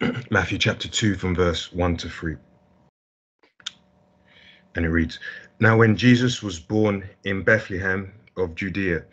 Matthew chapter 2 from verse 1 to 3. And it reads Now, when Jesus was born in Bethlehem of Judea,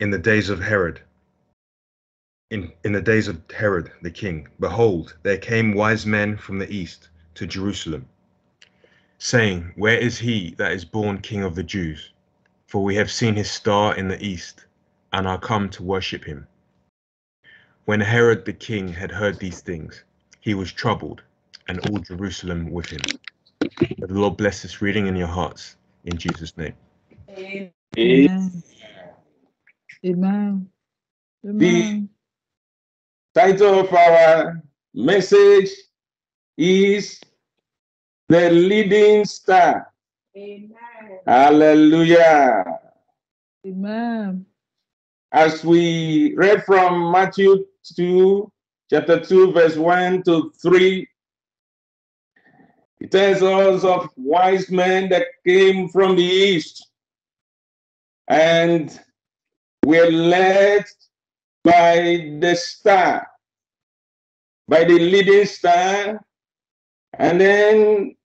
in the days of Herod, in, in the days of Herod the king, behold, there came wise men from the east to Jerusalem, saying, Where is he that is born king of the Jews? For we have seen his star in the east, and are come to worship him. When Herod the king had heard these things, he was troubled, and all Jerusalem with him. May the Lord bless this reading in your hearts, in Jesus' name. Amen. Amen. Amen. The title of our message is The Leading Star. Amen. Hallelujah. Amen. As we read from Matthew 2, chapter 2, verse 1 to 3, it tells us of wise men that came from the east and were led by the star, by the leading star, and then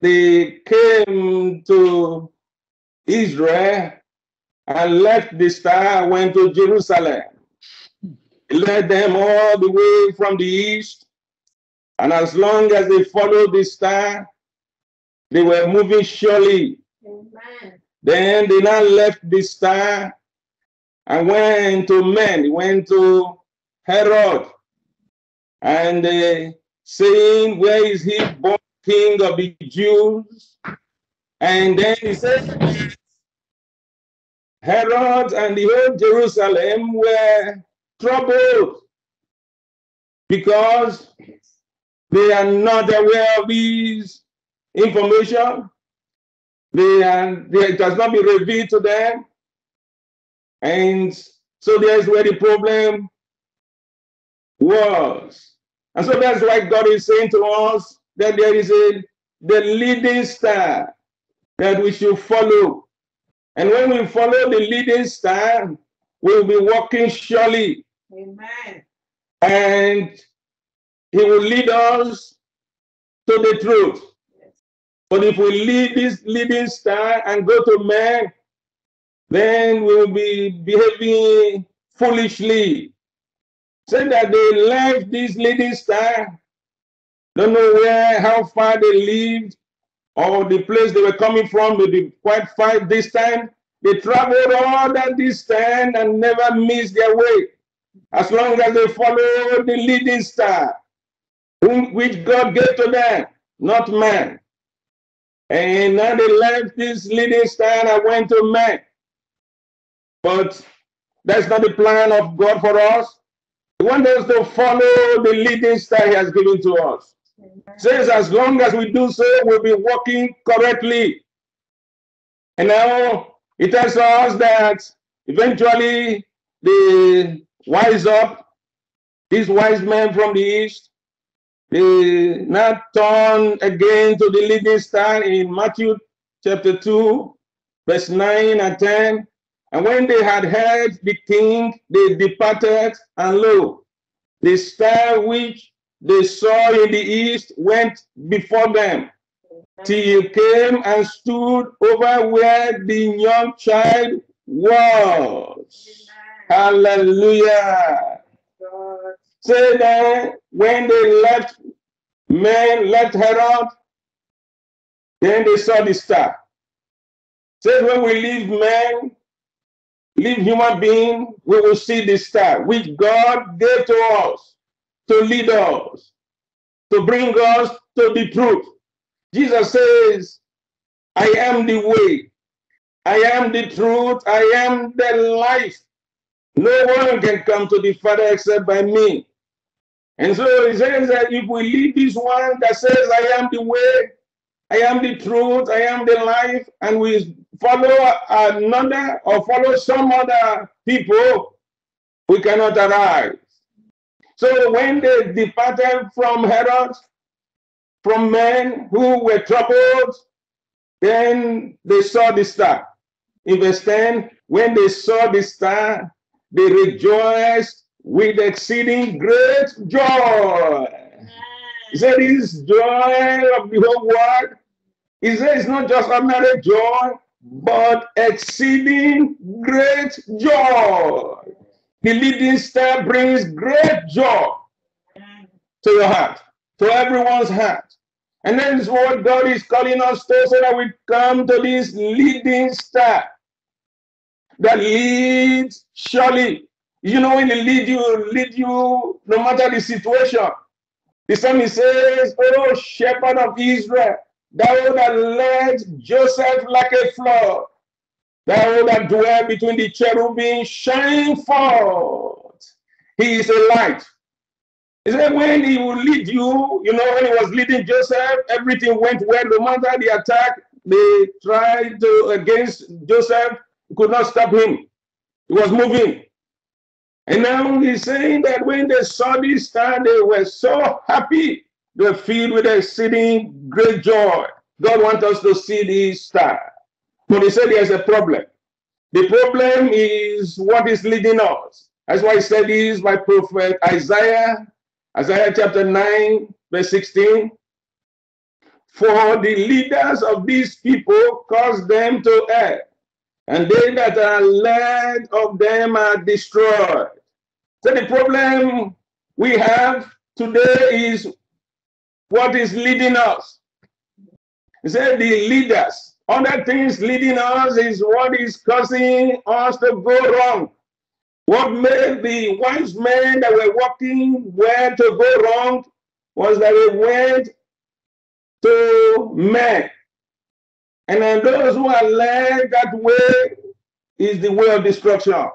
they came to Israel and left the star, went to Jerusalem. Led them all the way from the east, and as long as they followed the star, they were moving surely. Amen. Then they now left the star and went to men, went to Herod, and uh, saying, Where is he born king of the Jews? And then he said, Herod and the whole Jerusalem were troubled because they are not aware of this information. They are, they, it has not been revealed to them. And so there's where the problem was. And so that's why God is saying to us that there is a the leading star that we should follow. And when we follow the leading star, we'll be walking surely. Amen. And he will lead us to the truth. But if we leave this leading star and go to man, then we will be behaving foolishly. Say that they left this leading star, don't know where, how far they lived, or the place they were coming from may be quite far time. They traveled all that distance and never missed their way, as long as they follow the leading star, whom, which God gave to them, not man. And now they left this leading star and went to man. But that's not the plan of God for us. He wants us to follow the leading star He has given to us. Says as long as we do so, we'll be walking correctly. And now it tells us that eventually the wise up, these wise men from the east, they now turn again to the leading star in Matthew chapter 2, verse 9 and 10. And when they had heard the king, they departed, and lo, the star which they saw in the east went before them, till it came and stood over where the young child was. Hallelujah. Say that when they left, men left Herod, then they saw the star. Says when we leave men, leave human being, we will see the star, which God gave to us to lead us, to bring us to the truth. Jesus says, I am the way, I am the truth, I am the life. No one can come to the Father except by me. And so he says that if we leave this one that says, I am the way, I am the truth, I am the life, and we follow another or follow some other people, we cannot arise. So when they departed from Herod, from men who were troubled, then they saw the star. In verse 10, when they saw the star, they rejoiced with exceeding great joy. He said, This joy of the whole world. He said, It's not just ordinary joy, but exceeding great joy. The leading star brings great joy to your heart, to everyone's heart. And that is what God is calling us to so that we come to this leading star that leads surely. You know, when they lead you, lead you no matter the situation. The psalmist says, Oh, shepherd of Israel, thou that led Joseph like a flood, thou that dwell between the cherubim, shine forth. He is a light he said, when he will lead you, you know, when he was leading Joseph, everything went well. No matter the attack they tried to against Joseph, could not stop him. He was moving. And now he's saying that when they saw this star, they were so happy. They were filled with exceeding great joy. God wants us to see this star. But he said there's a problem. The problem is what is leading us. That's why he said this by prophet Isaiah Isaiah chapter 9, verse 16. For the leaders of these people cause them to err, and they that are led of them are destroyed. So the problem we have today is what is leading us. He said the leaders, other things leading us is what is causing us to go wrong. What made the wise men that were walking where to go wrong was that they went to men. And then those who are led that way is the way of destruction.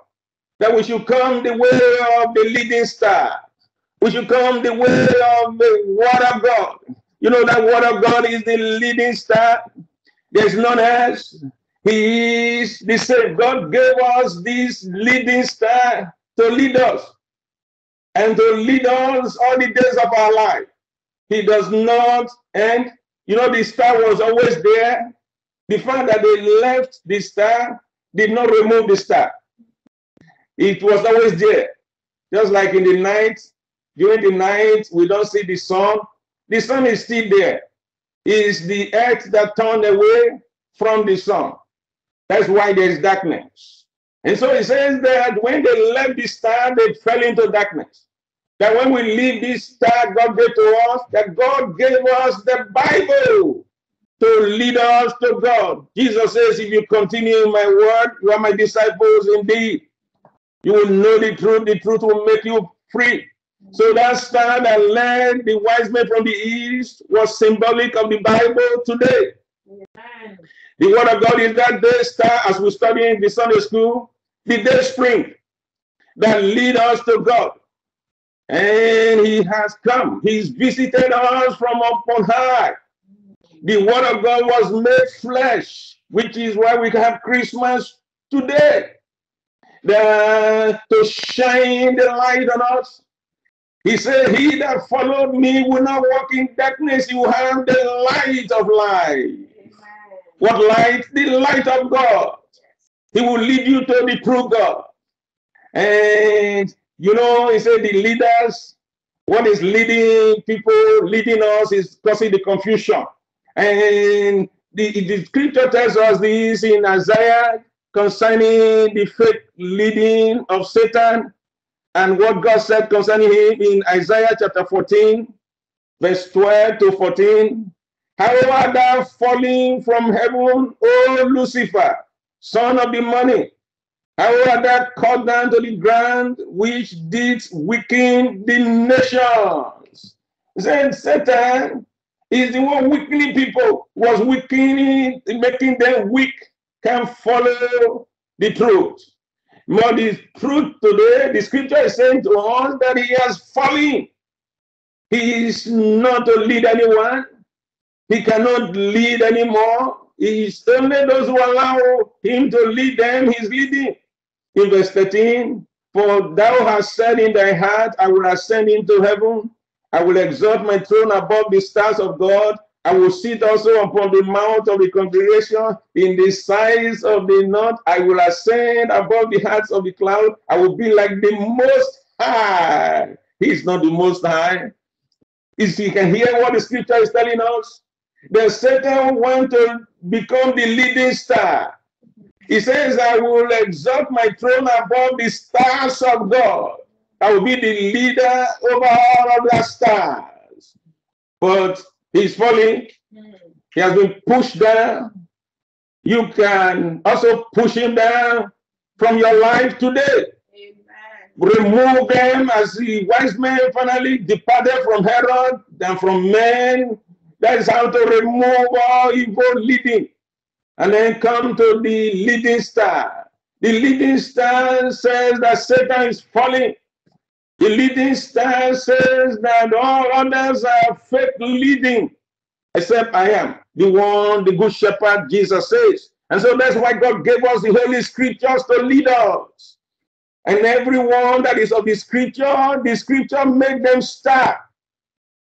That we should come the way of the leading star. We should come the way of the word of God. You know that word of God is the leading star. There's none else. He is the same. God gave us this leading star to lead us and to lead us all the days of our life. He does not end. You know, the star was always there. The fact that they left the star did not remove the star. It was always there. Just like in the night, during the night, we don't see the sun. The sun is still there. It is the earth that turned away from the sun. That's why there is darkness. And so it says that when they left the star, they fell into darkness. That when we leave this star God gave to us, that God gave us the Bible to lead us to God. Jesus says, if you continue in my word, you are my disciples indeed. You will know the truth, the truth will make you free. So that star that led the wise men from the east was symbolic of the Bible today. Amen. The word of God is that day star as we study in the Sunday school, the day spring that lead us to God. And he has come. He's visited us from up on high. The word of God was made flesh, which is why we have Christmas today. The, to shine the light on us. He said, He that followed me will not walk in darkness, you have the light of life. What light? The light of God. He will lead you to the true God. And you know, he said the leaders, what is leading people, leading us is causing the confusion. And the, the scripture tells us this in Isaiah concerning the fake leading of Satan and what God said concerning him in Isaiah chapter 14, verse 12 to 14. However, thou falling from heaven, O Lucifer, son of the morning, however thou cut down to the ground, which did weaken the nations. Then Satan is the one weakening people, was weakening, making them weak, can follow the truth. But the truth today, the scripture is saying to us that he has fallen. He is not to lead anyone. He cannot lead anymore. He's only those who allow him to lead them, he's leading. In verse 13, for thou hast said in thy heart, I will ascend into heaven. I will exalt my throne above the stars of God. I will sit also upon the mount of the congregation in the sides of the north. I will ascend above the heights of the cloud. I will be like the most high. He is not the most high. Is you can hear what the scripture is telling us? The Satan want to become the leading star. He says, I will exalt my throne above the stars of God. I will be the leader over all of the stars. But he's falling. He has been pushed down. You can also push him down from your life today. Amen. Remove them as the wise men finally departed from Herod and from men. That is how to remove all evil leading. And then come to the leading star. The leading star says that Satan is falling. The leading star says that all others are fake leading, except I am the one, the good shepherd, Jesus says. And so that's why God gave us the Holy Scriptures to lead us. And everyone that is of the Scripture, the Scripture make them start.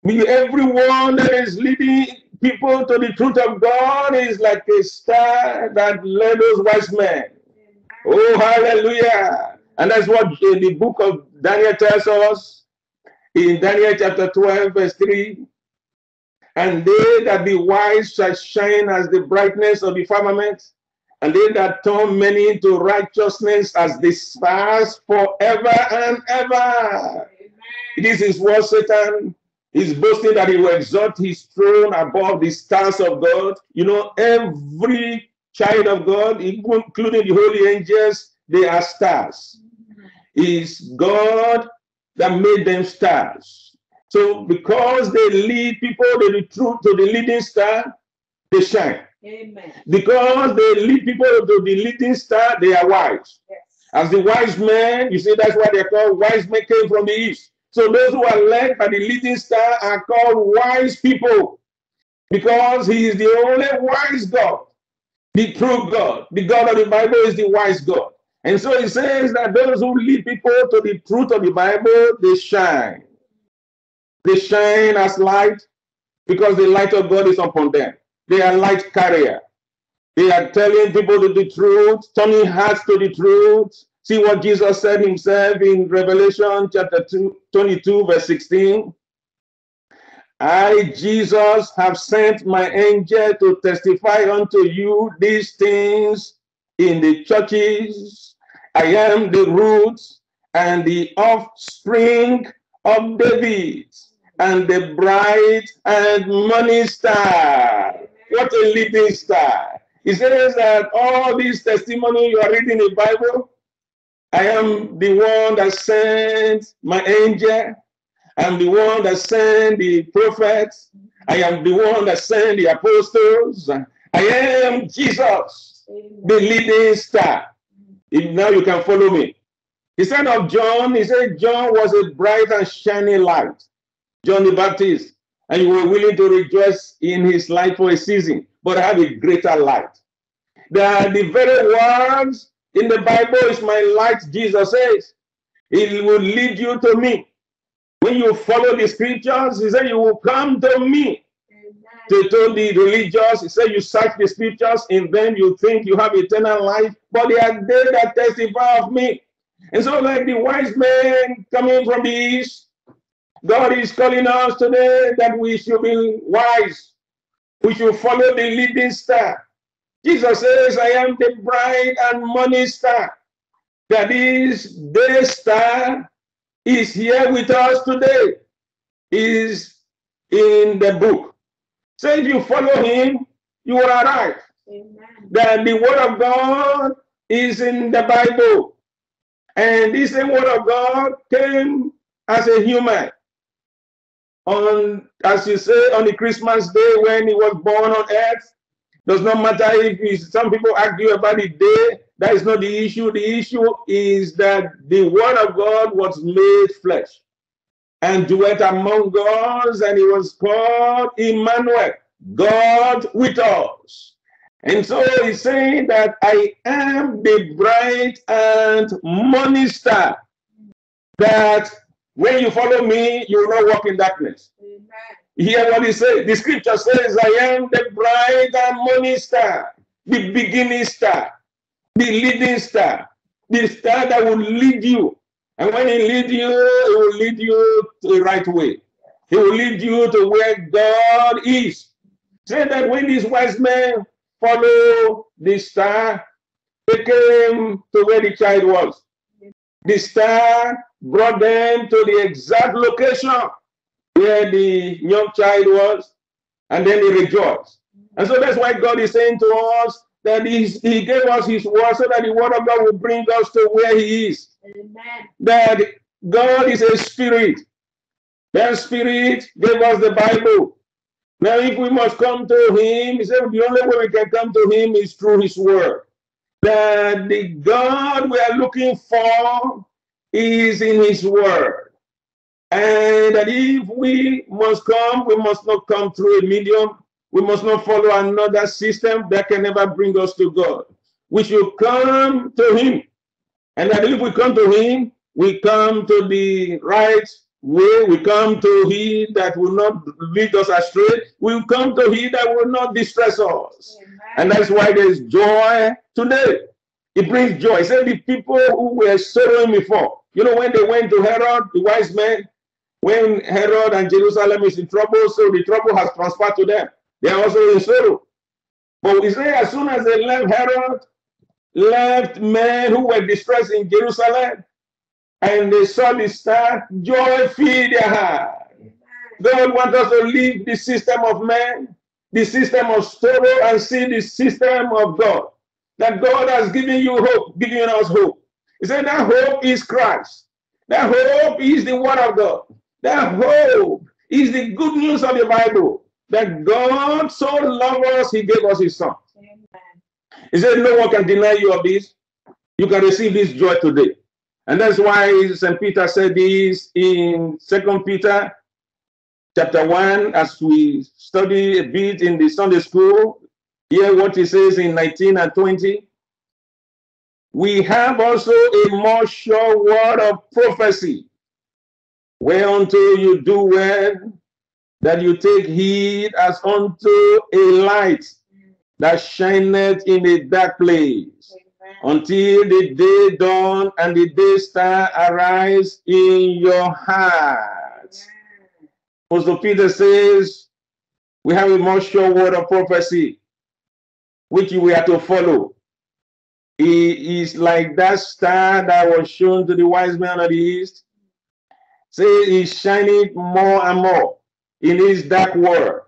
Everyone that is leading people to the truth of God is like a star that led those wise men. Oh, hallelujah. And that's what the book of Daniel tells us in Daniel chapter 12, verse 3. And they that be wise shall shine as the brightness of the firmament, and they that turn many into righteousness as the stars forever and ever. This is what Satan is boasting that he will exalt his throne above the stars of God. You know, every child of God, including the holy angels, they are stars. It's God that made them stars. So because they lead people to the truth, to the leading star, they shine. Amen. Because they lead people to the leading star, they are wise. Yes. As the wise men, you see, that's why they're called wise men came from the east. So those who are led by the leading star are called wise people because he is the only wise God, the true God. The God of the Bible is the wise God. And so he says that those who lead people to the truth of the Bible, they shine. They shine as light because the light of God is upon them. They are light carrier. They are telling people the truth, turning hearts to the truth. See what Jesus said himself in Revelation chapter 2, 22, verse 16. I, Jesus, have sent my angel to testify unto you these things in the churches. I am the root and the offspring of David and the bright and morning star. What a leading star. He says that all these testimony you are reading in the Bible, I am the one that sent my angel. I'm the one that sent the prophets. I am the one that sent the apostles. I am Jesus, the leading star. If now you can follow me. He said of John, he said John was a bright and shining light. John the Baptist. And you were willing to rejoice in his light for a season, but have a greater light. The, the very words in the Bible is my light, Jesus says. It will lead you to me. When you follow the scriptures, he said, You will come to me. To told the religious, he said, You search the scriptures, and then you think you have eternal life, but they are they that testify of me. And so, like the wise men coming from the east, God is calling us today that we should be wise. We should follow the leading star. Jesus says, I am the bright and morning star. That is, the star is here with us today, is in the book. So if you follow him, you will arrive. That the word of God is in the Bible. And this same word of God came as a human. On, as you say, on the Christmas day when he was born on earth, does not matter if some people argue about the day. That is not the issue. The issue is that the word of God was made flesh and dwelt among us, and he was called Emmanuel, God with us. And so he's saying that I am the bright and morning star. That when you follow me, you will not walk in darkness. Amen. Hear what he says. The scripture says, I am the bright and morning star, the beginning star, the leading star, the star that will lead you. And when he lead you, he will lead you to the right way. He will lead you to where God is. Say that when these wise men follow the star, they came to where the child was. The star brought them to the exact location where the young child was, and then they rejoiced. And so that's why God is saying to us that he's, He gave us His word so that the word of God will bring us to where He is. Amen. That God is a spirit. That spirit gave us the Bible. Now, if we must come to Him, He said the only way we can come to Him is through His word. That the God we are looking for is in His word. And that if we must come, we must not come through a medium. We must not follow another system that can never bring us to God. We should come to Him. And that if we come to Him, we come to the right way. We come to He that will not lead us astray. We come to He that will not distress us. And that's why there's joy today. It brings joy. Say the people who were sorrowing before. You know, when they went to Herod, the wise men, when Herod and Jerusalem is in trouble, so the trouble has transferred to them. They are also in sorrow. But we say as soon as they left Herod, left men who were distressed in Jerusalem, and they saw the star, joy filled their heart. God wants us to leave the system of man, the system of sorrow, and see the system of God. That God has given you hope, giving us hope. He said that hope is Christ. That hope is the word of God. That hope is the good news of the Bible. That God so loved us, he gave us his son. Amen. He said, No one can deny you of this. You can receive this joy today. And that's why St. Peter said this in Second Peter chapter 1, as we study a bit in the Sunday school. Hear what he says in 19 and 20. We have also a more sure word of prophecy, whereunto you do well that you take heed as unto a light that shineth in a dark place Amen. until the day dawn and the day star arise in your heart. Apostle Peter says, we have a more sure word of prophecy, which we are to follow. He is like that star that was shown to the wise men of the east. Say he's shining more and more in his dark world.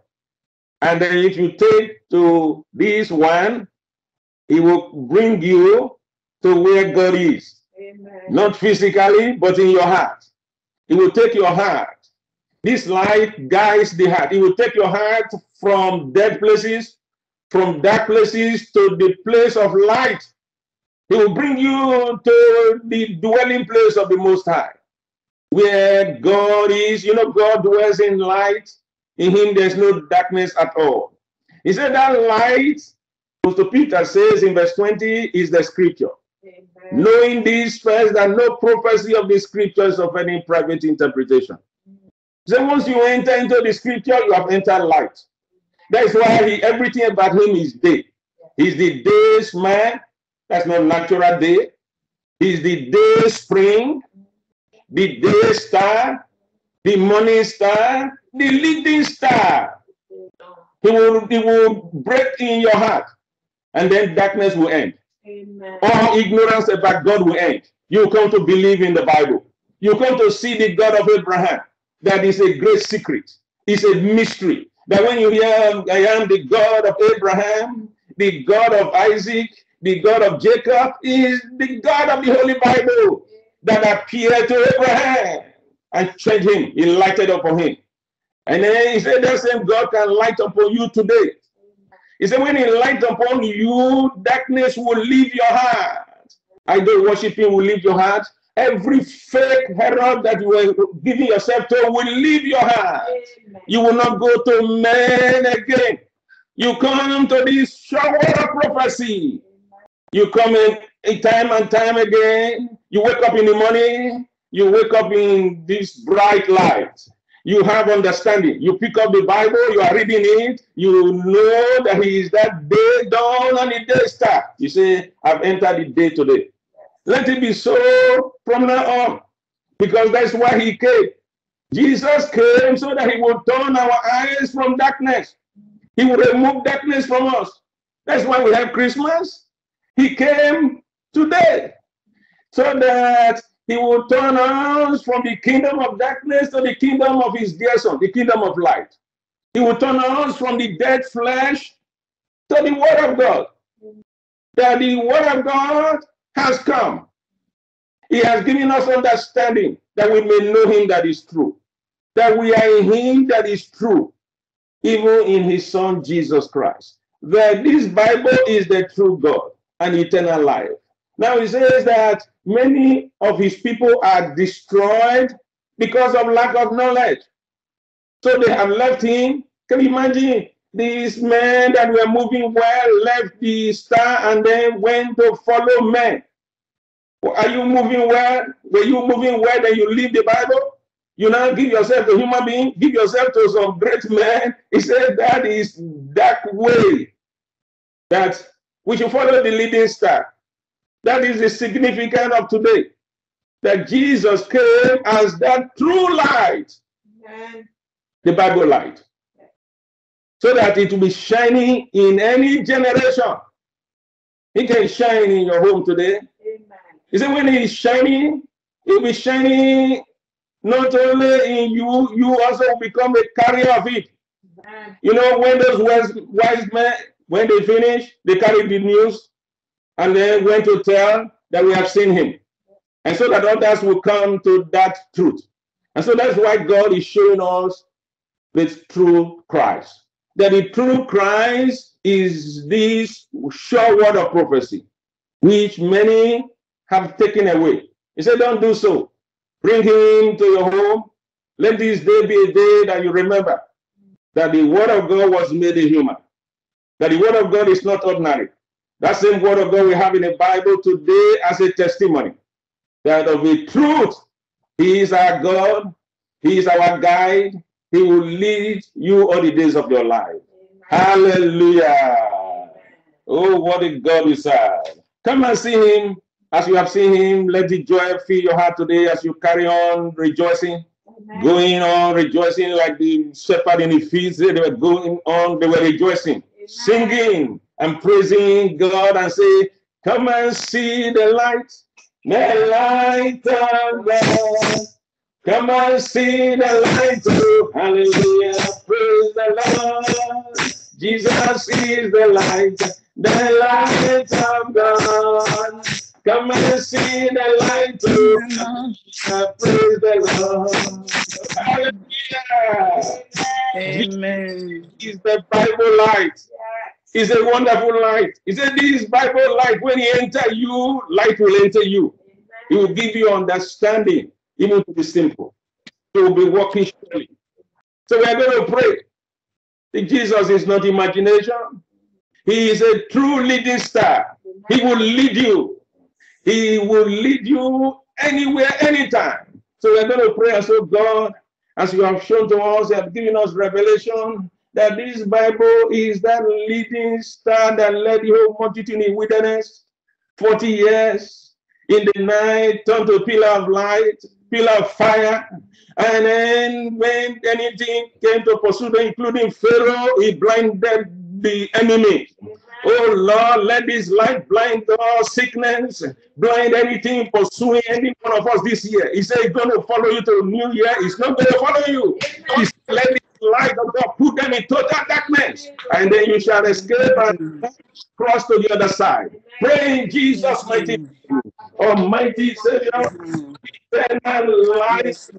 And then if you take to this one, he will bring you to where God is. Amen. Not physically, but in your heart. He will take your heart. This light guides the heart. He will take your heart from dead places, from dark places to the place of light. He will bring you to the dwelling place of the Most High, where God is. You know, God dwells in light. In Him, there's no darkness at all. He said that light, Apostle Peter says in verse 20, is the scripture. Amen. Knowing this first, that no prophecy of the scriptures of any private interpretation. So once you enter into the scripture, you have entered light. That's why he, everything about him is day. He's the day's man. That's not natural day. He's the day spring, the day star, the morning star, the leading star. He will, he will break in your heart, and then darkness will end. Amen. All ignorance about God will end. You come to believe in the Bible. You come to see the God of Abraham. That is a great secret. It's a mystery. That when you hear, I am the God of Abraham, the God of Isaac, the God of Jacob, is the God of the Holy Bible that appeared to Abraham and changed him. He lighted upon him. And then he said, that same God can light upon you today. He said, when he light upon you, darkness will leave your heart. Idol worshiping will leave your heart. Every fake Herod that you were giving yourself to will leave your heart. Amen. You will not go to men again. You come to this shower of prophecy. You come in, in time and time again. You wake up in the morning. You wake up in this bright light. You have understanding. You pick up the Bible. You are reading it. You know that He is that day dawn and the day start. You say, "I've entered the day today." Let it be so from now on, because that's why He came. Jesus came so that he would turn our eyes from darkness. He would remove darkness from us. That's why we have Christmas. He came today so that he will turn us from the kingdom of darkness to the kingdom of his dear son, the kingdom of light. He will turn us from the dead flesh to the word of God. That the word of God has come. He has given us understanding that we may know him that is true. That we are in him that is true, even in his son Jesus Christ. That this Bible is the true God and eternal life. Now he says that many of his people are destroyed because of lack of knowledge. So they have left him. Can you imagine? These men that were moving well left the star and then went to follow men. Are you moving well? Were you moving well? Then you leave the Bible? You now give yourself to human being, give yourself to some great man. He said that is that way that we should follow the leading star. That is the significance of today. That Jesus came as that true light, Amen. the Bible light, so that it will be shining in any generation. It can shine in your home today. Amen. He said, when it is shining, it will be shining not only in you, you also become a carrier of it. Amen. You know, when those wise, wise men, when they finish, they carry the news and then went to tell that we have seen him. And so that others will come to that truth. And so that's why God is showing us the true Christ. That the true Christ is this sure word of prophecy, which many have taken away. He said, Don't do so. Bring him to your home. Let this day be a day that you remember that the word of God was made a human. That the word of God is not ordinary. That same word of God we have in the Bible today as a testimony that of the truth, He is our God, He is our guide, He will lead you all the days of your life. Hallelujah. Oh, what a God we serve. Come and see Him as you have seen Him. Let the joy fill your heart today as you carry on rejoicing Amen. going on rejoicing like the shepherd in the fields. They were going on, they were rejoicing, singing and praising God and say, Come and see the light, the light of God. Come and see the light, oh, hallelujah, praise the Lord. Jesus is the light, the light of God. Come and see the light, oh, praise the Lord. Hallelujah. Amen. Is the Bible light. It's a wonderful light. He said, This Bible light, when it enter you, light will enter you. It will give you understanding, even to be simple. You will be walking surely. So we are going to pray. that Jesus is not imagination. He is a true leading star. He will lead you. He will lead you anywhere, anytime. So we're going to pray and say, God, as you have shown to us, you have given us revelation that this Bible is that leading star that led the whole multitude in the wilderness 40 years in the night, turned to pillar of light, pillar of fire. And then when anything came to pursue them, including Pharaoh, he blinded the enemy. Oh Lord, let this light blind all sickness, blind anything pursuing any one of us this year. He said, It's going to follow you to New Year. It's not going to follow you. He said, Let this light of God put them in total darkness, and then you shall escape and cross to the other side. Pray in Jesus' mighty name. Almighty Savior, eternal life,